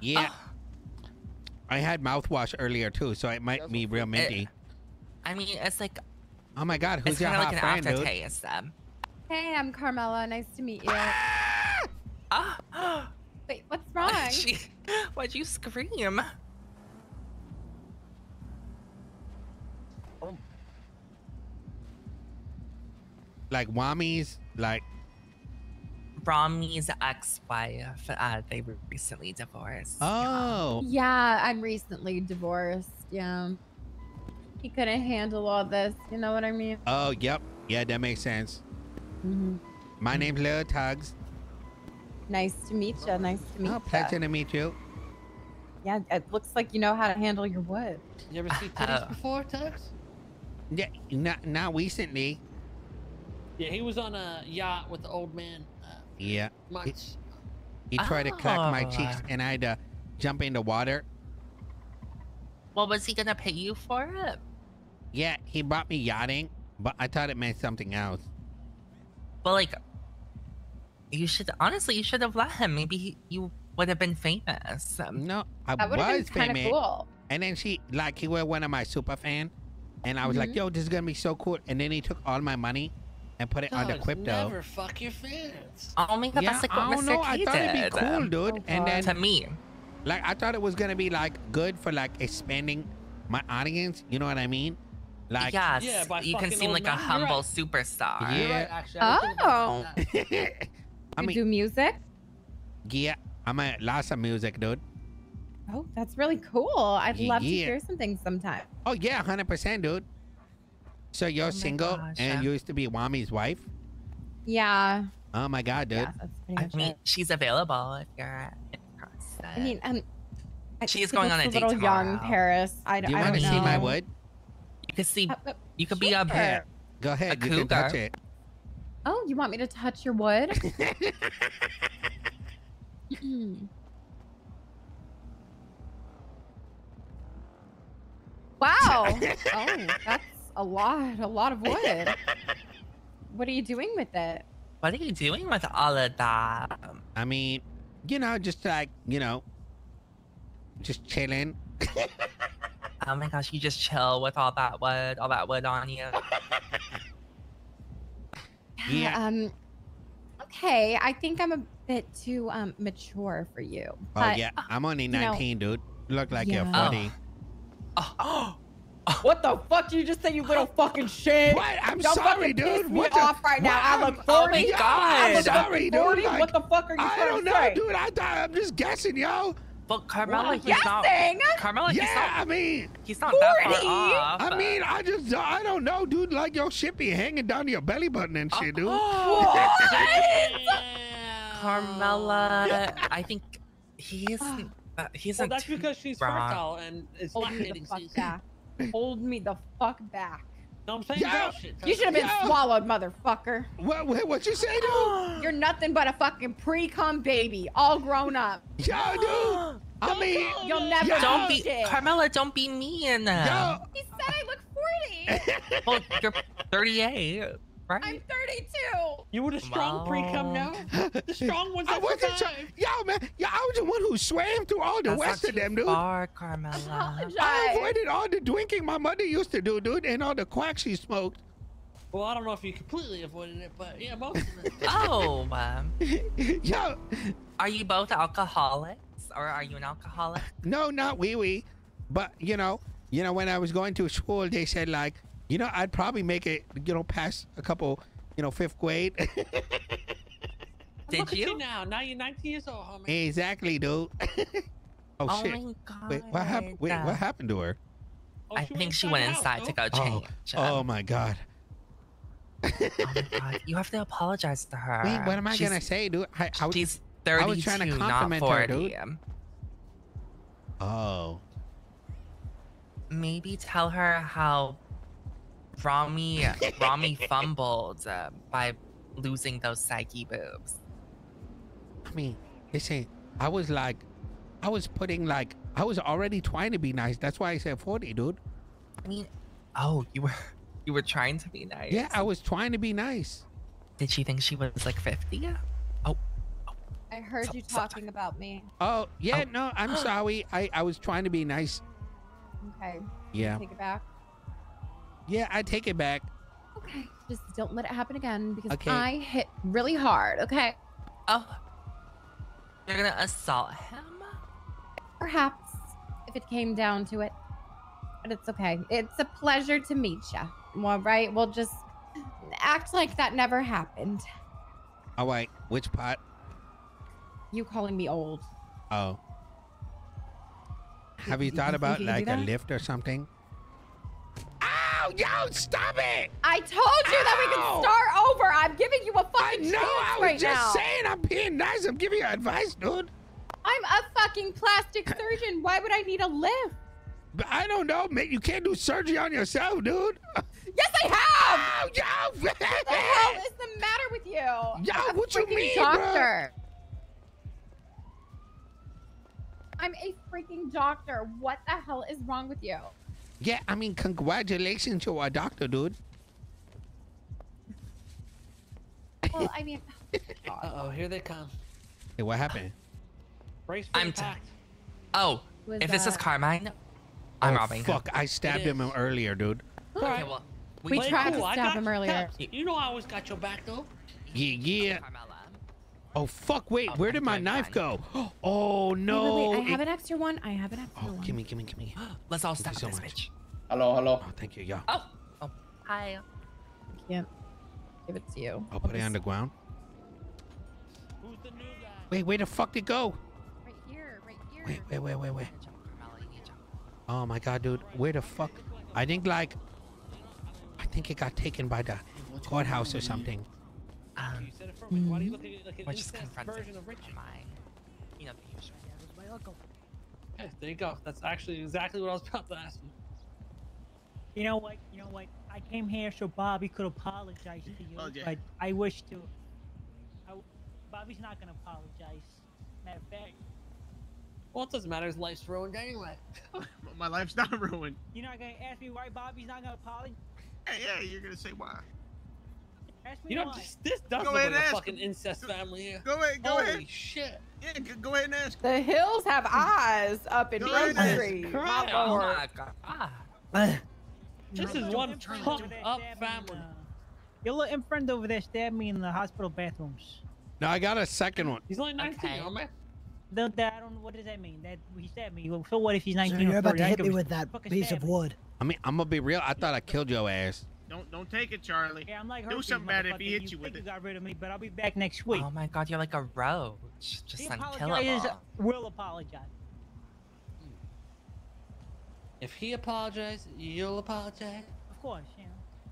Yeah. I had mouthwash earlier too, so it might be real food- minty. I mean, it's like oh my god, who's it's your kind hot like an friend, dude? aftertaste. Um, Hey, I'm Carmella. Nice to meet you. ah, Wait, what's wrong? she, why'd you scream? Like Wami's, like Brahmi's ex-wife. Uh, they were recently divorced. oh, Yeah, I'm recently divorced. Yeah. He couldn't handle all this. You know what I mean? oh, yep, yeah, that makes sense. hmm My name's Lil Tuggz. Nice to meet you. Nice to meet Oh, you. pleasure to meet you. Yeah, it looks like you know how to handle your wood. You ever see titties Oh. before, Tuggz? Yeah, not not recently. Yeah, he was on a yacht with the old man. Yeah, months. he tried to crack my Oh. cheeks, and I had to jump in the water. Well, was he gonna pay you for it? Yeah, he brought me yachting, but I thought it meant something else. Well, like, you should honestly, you should have let him. Maybe he, you would have been famous. Um, No, I That would have been was kind of famous. cool. And then she, like, he was one of my super fan, and I was like, Mhm. "Yo, this is gonna be so cool." And then he took all my money and put it on the Tux, crypto. Never fuck your fans. oh my god, yeah, that's like I what don't Mr. know. K I thought it'd did. be cool, dude. Oh, and then, to me, like, I thought it was gonna be like good for like expanding my audience. You know what I mean? Like, yes, Yeah, you can seem old like a humble right. superstar. Yeah. Right, actually. I didn't think Oh. that. I you mean, do music? yeah, I'm a lots of music, dude. Oh, that's really cool. I'd love to Yeah. hear something sometime. Oh yeah, hundred percent, dude. So you're Oh single gosh, and yeah. you used to be Wami's wife? Yeah. Oh my god, dude. Yeah, I mean, it. she's available if you're interested. I mean, um, I- She's going on looks a a little date young, tomorrow. Paris. I, Do d- you I want don't to know. see my wood? you could see, you could be up sure. pair. Go ahead, A you can touch it. Oh, you want me to touch your wood? wow. Oh, that's a lot, a lot of wood. What are you doing with it? What are you doing with all of that? I mean, you know, just like, you know, just chilling. Oh my gosh, you just chill with all that wood, all that wood on you. Yeah. Um. Okay, I think I'm a bit too um mature for you. Oh But yeah, I'm only know- 19, dude. You look like you're Yeah. 40. Oh, What the fuck did you just say, you little fucking shit? What? I'm Don't sorry, fucking piss dude. me What the- off right now. I What? look Oh my God. I'm I'm sorry, dude. Like, what the fuck are you I don't know, say? dude. I thought I'm just guessing, yo. but Carmella, Well, he's not. guessing? Carmella, he's yeah, I mean, He's not that 40? far off. I mean, I just, I don't know, dude. Like your shit be hanging down to your belly button and shit, dude. What? Carmella, I think he's uh, he's Well, a that's because she's wrong. fertile and it's Hold me the lactating fuck season. back. Hold me the fuck back. No, I'm saying Yeah. You should have been Yo. swallowed, motherfucker. What, what, what you say, dude? You're nothing but a fucking pre-cum baby, all grown up. Yo, dude. I mean, You'll never Yo. Don't be be. Carmella. Don't be mean. Uh, yo. He said I look 40. Well, you're 38, right? I'm 32. You were the strong pre cum now? The strong ones I that wasn't survive. trying. Yo, man. Yo, I was the one who swam through all the That's rest not of them, too dude. Far, Carmella. Apologize. I avoided all the drinking my mother used to do, dude, and all the quack she smoked. Well, I don't know if you completely avoided it, but yeah, most of it. Oh, um, Yo, are you both alcoholics, or are you an alcoholic? no, not wee wee, but you know, you know, when I was going to school, they said like, you know, I'd probably make it, you know, past a couple, you know, fifth grade. Did Look at you? you now. Now you're 19 years old, homie. exactly, dude. oh, Oh shit. my god. Wait, what happened? Wait, what happened to her? Oh, I think she went the house, inside to no? go Oh, change. oh um, my god. oh my god. You have to apologize to her. Wait, what am I She's- gonna say, dude? I, I was, She's I 32, was trying to not compliment her, 40. dude. oh, Maybe tell her how Rami Rami fumbled uh, by losing those psyche boobs. I mean, listen, I was like, I was putting like, I was already trying to be nice. That's why I said 40, dude. I mean, oh, you were you were trying to be nice. Yeah, I was trying to be nice. Did she think she was like 50? Oh. I heard you talking about me. Oh yeah, Oh. no, I'm sorry. I I was trying to be nice. Okay. Yeah, Take it back. Yeah, I take it back. Okay. Just don't let it happen again because Okay. I hit really hard. Okay. Oh, you're gonna assault him? Perhaps if it came down to it. But it's okay. It's a pleasure to meet you. All right. We'll just act like that never happened. All right, which part? You calling me old. Oh. Have you you- thought about you like a lift or something? Ow! Yo, stop it! I told you that we Ow! could start over. I'm giving you a I fucking know. chance I was right just now. saying. I'm being nice. I'm giving you advice, dude. I'm a fucking plastic surgeon. Why would I need a lift? But I don't know, man. You can't do surgery on yourself, dude. Yes, I have. Ow! Yo! What the hell is the matter with you? Yo, I'm a what you mean, doctor. I'm a freaking doctor. What the hell is wrong with you? Yeah, I mean, congratulations, you're a doctor, dude. Well, I mean, Uh oh, here they come. Hey, what happened? Brace I'm t- Oh, Was if this is that- Carmine, I'm oh, robbing him. fuck! I stabbed him earlier, dude. Okay, Alright. well, We can- tried to stab him earlier. Peps, You know I always got your back though. Yeah, yeah. Carmella. Oh fuck! Wait, Oh, where did my knife fine. go? Oh no! wait, wait, I it- have an extra one. I have an extra Oh, one. gimme, gimme, gimme. Let's all stop so this much. bitch. Hello, hello. Oh, thank you, yeah. Oh, oh, hi. Can't give it to you. I'll put it on the ground. Who's the new guy? Wait, where the fuck did it go? Right here, right here. Wait, wait, wait, wait, wait. You need a jump, Carmella, you need a jump. Oh my god, dude, where the fuck? I think like, I think it got taken by the courthouse or something. Um, You said it for me. Why do you look at like an we're just incest confronting version of Richard? my, you know, the usual. Okay, there you go. That's actually exactly what I was about to ask you. You know what? You know what? I came here so Bobby could apologize to you, Oh, yeah. but I wish to. I, Bobby's not gonna apologize. Matter of fact, Well, it doesn't matter. His life's ruined anyway. My life's not ruined. you're not gonna ask me why Bobby's not gonna apologize. Hey, yeah, you're gonna say why? Ask me You know, why. this, this does Go look ahead like a and ask fucking incest family here. Go ahead, go Holy ahead. shit. Yeah, g- go ahead and ask. The hills have eyes up in Go Grove ahead. Street. Christ. Oh my god. Ah. This is one fucked over there up me in family. the- Your little friend over there stabbed me in the hospital bathrooms. No, I got a second one. He's only 19, Okay. man. The, that, I don't know what does that mean. That he stabbed me. Well, so what if he's So 19 you're about 30? to hit me with that piece of wood. I mean, I'm gonna be real. I thought I killed your ass. Don't don't take it, Charlie. Yeah, I'm like Do something about it if he hits you with think it. You got rid of me, but I'll be back next week. Oh my god, you're like a roach. Just he unkillable. apologizes. We'll apologize. If he apologized, you'll apologize. Of course, you know.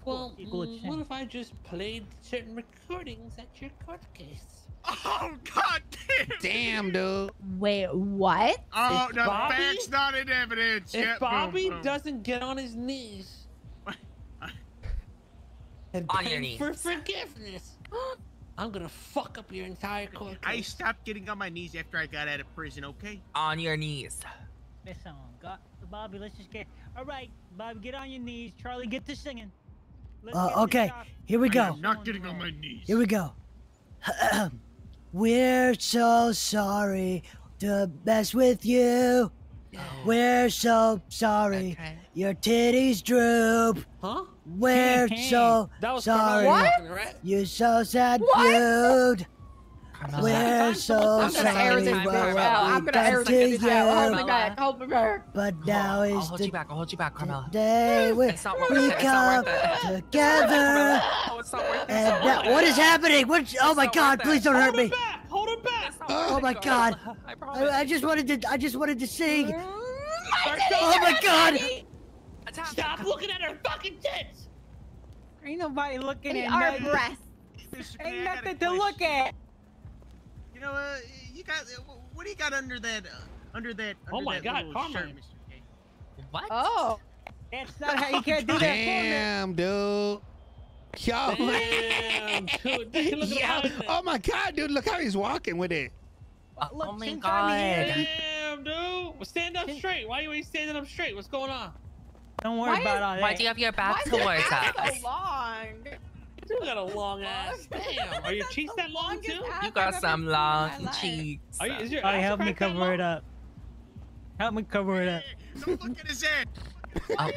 Of Well, course, equal mm, what if I just played certain recordings at your court case? Oh God damn! Damn, dude. Wait, what? Oh If no, Bobby- facts not in evidence. If Yep, boom, Bobby boom. doesn't get on his knees and On your beg knees. for forgiveness, I'm gonna fuck up your entire court I stopped getting on my knees after I got out of prison. Okay. On your knees. This song. God, Bobby, let's just get. All right, Bobby, get on your knees. Charlie, get to singing. Uh, okay, here we I go. am not getting on my knees. Here we go. We're so sorry to mess with you. We're so sorry. Okay. Your titties droop. Huh? We're so That was sorry. Carmelo talking, right? You're so sad, What? dude. We're so I'm gonna air sorry this Time, for bitch Carmella. out. what I'm we've gonna air done to this bitch out. Hold me you. back. Hold me back. But now I'll is hold the you back. I'll hold you back, Carmella. day we It's not we it. It's not come together. Oh, it's not worth it. And now, what is happening? What? Oh my God! Please don't hurt me. Hold him back! Oh my God. I. I, I just wanted to. I just wanted to sing. Mm, oh my God! Stop looking at her fucking tits! Ain't nobody looking They at are nothing. breasts. Mr. Ain't I nothing to look at. You know, uh, you got uh, what do you got under that? Uh, under that? Oh my that God, little Carmine. shirt, What? Oh. That's not how you can't do that. Damn, dude. Yo. Damn, dude. Look at Yo. Oh my god, dude. Look how he's walking with it. Oh, Look, oh my god. Damn, dude. Well, stand up straight. Why you ain't standing up straight? What's going on? Don't worry Why about is- all that. Why do you have your back is your towards hair us? so long? You got a long ass. Damn. Are your cheeks that long too? You got some long cheeks. Are you, is your All right, ass help me cover it up. Help me cover it up. Don't look at his head. Oh,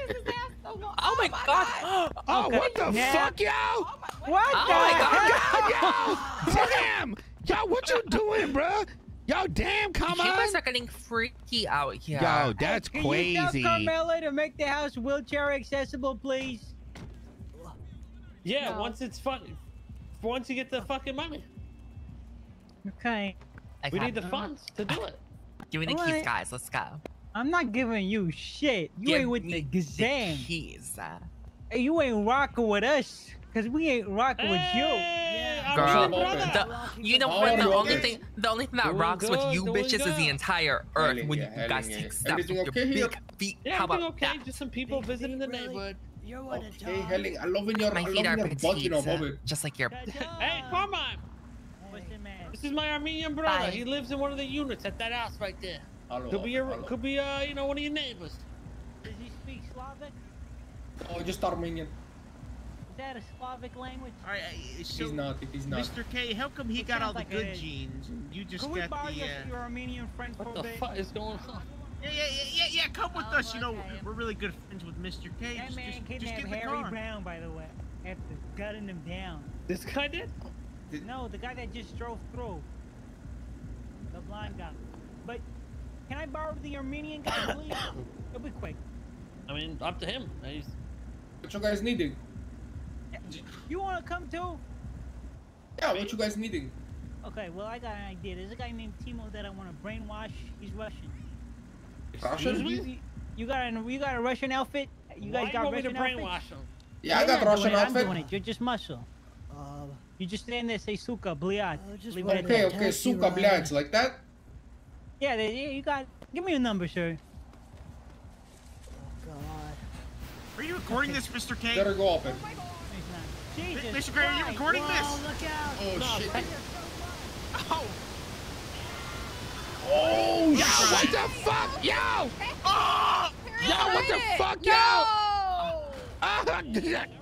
oh my god. Oh, Okay. what the Yeah. fuck, yo? Oh what Oh the my hell? God, yo! Damn! Yo, what you doing, bro? Yo, damn, come you guys on! are getting freaky out here. Yo, that's crazy. Can you tell crazy. Carmella to make the house wheelchair accessible, please? Yeah, No. once it's fun. Once you get the fucking money, Okay. I we need the funds to do it. Give me the keys, Alright. guys. Let's go. I'm not giving you shit. You Give ain't with me the gazang. keys. Hey, you ain't rocking with us. Cause we ain't rocking with you. Hey, I'm Girl, the, you know what? The only thing, the only thing that rocks with you bitches is the entire earth Helling when you guys helling take yeah. steps with Everything your okay here? big feet. Yeah, How everything about okay? that? Just some people visiting the neighborhood. You want to Okay, talk? Helling, I love when you're, My I feet are when you're butt, you petite, uh, just like your. Hey, Carmine. What's the? This is my Armenian brother. Bye. He lives in one of the units at that house right there. Hello, Could be your, hello. could be uh, you know, one of your neighbors. Does he speak Slavic? Oh, just Armenian. Is that a Slavic language? All right, uh, so, He's not, he's not. Mr. K, how come he It got all the like good a- genes and you just Can we got borrow the? your, Uh... your Armenian friend for What the bit? fuck is going on? Yeah, yeah, yeah, yeah, yeah. Come with Oh, us. You know, we're really good friends with Mr. K. That just, man just, just kidnapped get in the Harry car. Brown, by the way, after gutting him down. This guy did? No, the guy that just drove through. The blind guy. But can I borrow the Armenian guy, please? It'll be quick. I mean, up to him. He's, What you guys needing? You wanna come too? Yeah, what you guys meeting? Okay, well I got an idea. There's a guy named Timo that I wanna brainwash. He's Russian. Russian? You, you got an you got a Russian outfit? You guys Why got you Russian to brainwash outfits? him? Yeah, yeah I got Russian outfit. I'm doing it. You're just muscle. Uh, you just stand there say suka bliad. Uh, okay, okay, suka bliad, like that? Yeah, they, you got. Give me your number, sir. Oh God. Are you recording okay. this, Mr. K? Better go open. Oh Jesus Mr. Gray, are you Christ. recording Whoa, this? look out! Oh, shit. Oh, Oh, Yo, what the fuck, yo? oh! Yo, what the fuck, yo? Ah,